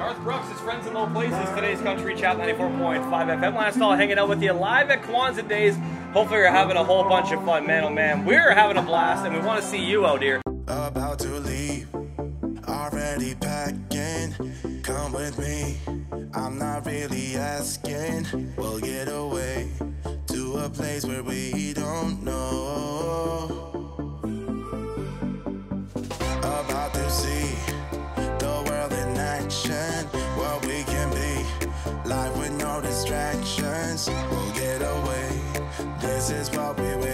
Garth Brooks, his friends in low places. Today's Country Chat 94.5 FM. Last all hanging out with you live at Quonset Days. Hopefully, you're having a whole bunch of fun, man. Oh man, we're having a blast, and we want to see you out here. About to leave, already packing. Come with me, I'm not really asking. We'll get away to a place where we don't know. Life with no distractions, we'll get away. This is what we waited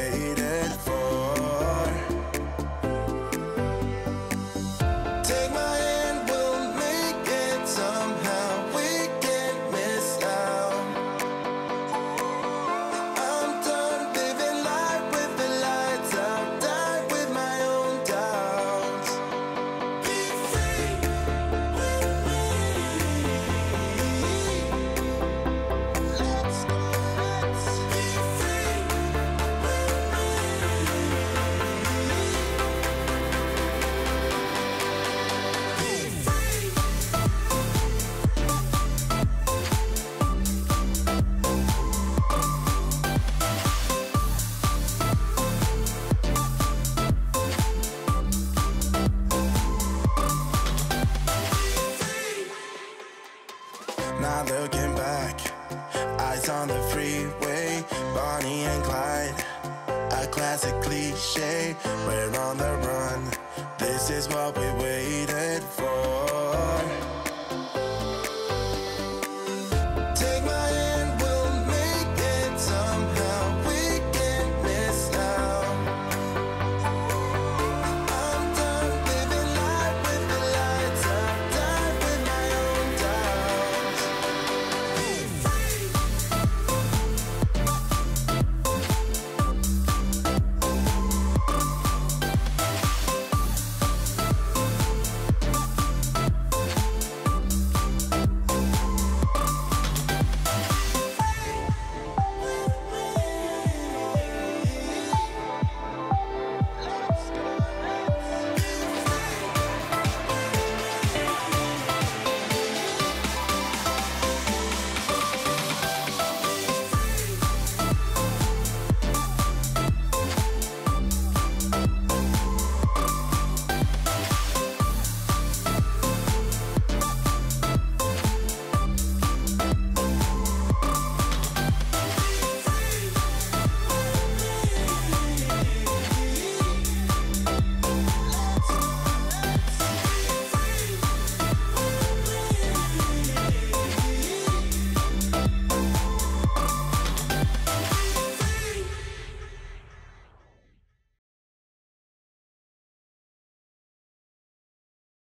Not looking back, eyes on the freeway, Bonnie and Clyde. A classic cliche, we're on the run. This is what we waited.